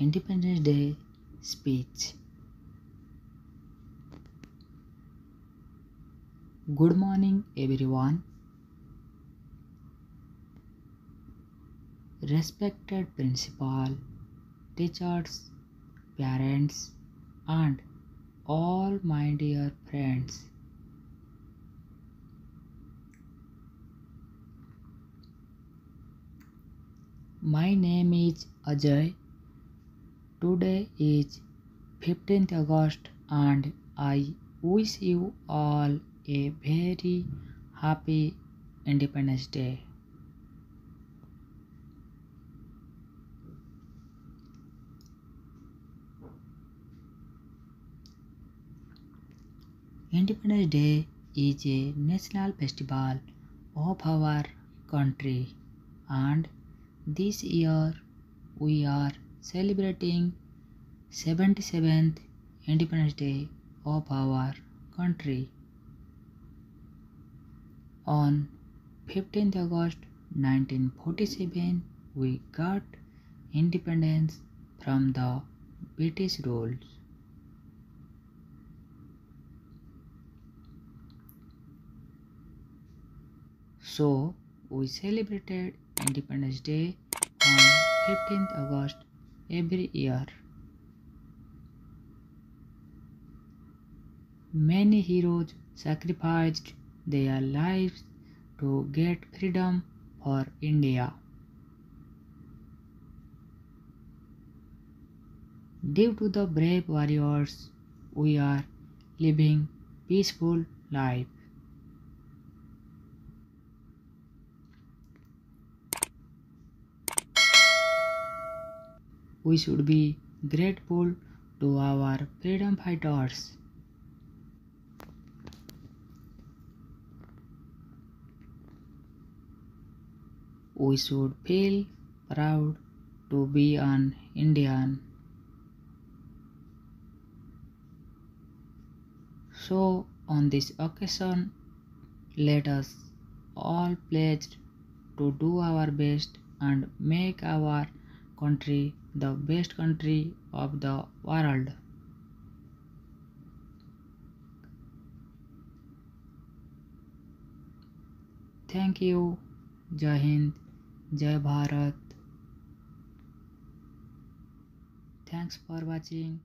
Independence Day speech. Good morning, everyone. Respected principal, teachers, parents, and all my dear friends. My name is Ajay. Today is 15th August and I wish you all a very happy Independence Day. Independence Day is a national festival of our country and this year we are celebrating 77th Independence Day of our country. On 15th August 1947 we got independence from the British rule. So we celebrated Independence Day on 15th August every year. Many heroes sacrificed their lives to get freedom for India. Due to the brave warriors, we are living peaceful life. We should be grateful to our freedom fighters. We should feel proud to be an Indian. So, on this occasion, let us all pledge to do our best and make our country the best country of the world. Thank you. Jai Hind. Jai Bharat. Thanks for watching.